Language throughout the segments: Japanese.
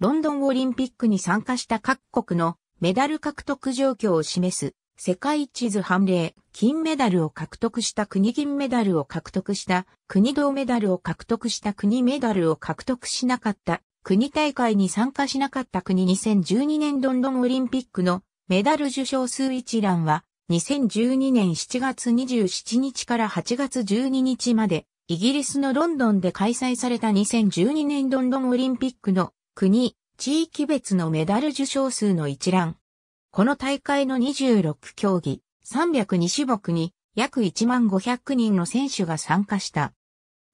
ロンドンオリンピックに参加した各国のメダル獲得状況を示す世界地図判例、金メダルを獲得した国銀メダルを獲得した国銅メダルを獲得した国メダルを獲得しなかった国大会に参加しなかった国2012年ロンドンオリンピックのメダル受賞数一覧は2012年7月27日から8月12日までイギリスのロンドンで開催された2012年ロンドンオリンピックの国、地域別のメダル受賞数の一覧。この大会の26競技、302種目に約1万500人の選手が参加した。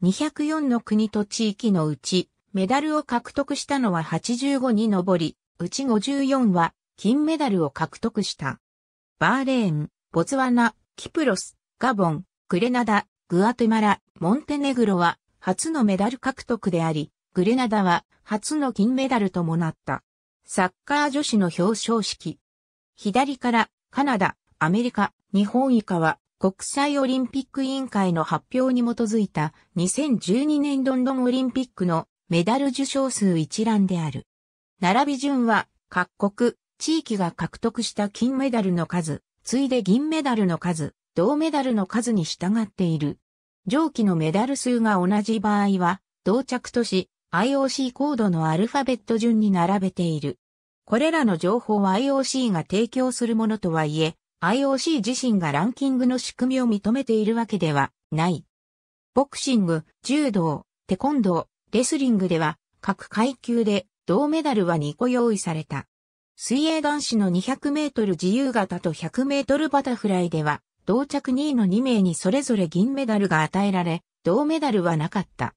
204の国と地域のうち、メダルを獲得したのは85に上り、うち54は金メダルを獲得した。バーレーン、ボツワナ、キプロス、ガボン、グレナダ、グアテマラ、モンテネグロは初のメダル獲得であり、グレナダは初の金メダルともなった。サッカー女子の表彰式。左からカナダ、アメリカ、日本以下は国際オリンピック委員会の発表に基づいた2012年ロンドンオリンピックのメダル受賞数一覧である。並び順は各国、地域が獲得した金メダルの数、ついで銀メダルの数、銅メダルの数に従っている。上記のメダル数が同じ場合は、同着とし、IOC コードのアルファベット順に並べている。これらの情報は IOC が提供するものとはいえ、IOC 自身がランキングの仕組みを認めているわけではない。ボクシング、柔道、テコンドー、レスリングでは各階級で銅メダルは2個用意された。水泳男子の200メートル自由形と100メートルバタフライでは同着2位の2名にそれぞれ銀メダルが与えられ、銅メダルはなかった。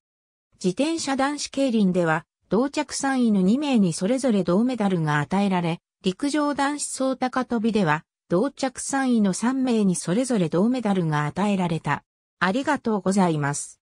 自転車男子競輪では同着3位の2名にそれぞれ銅メダルが与えられ、陸上男子総高跳びでは、同着3位の3名にそれぞれ銅メダルが与えられた。ありがとうございます。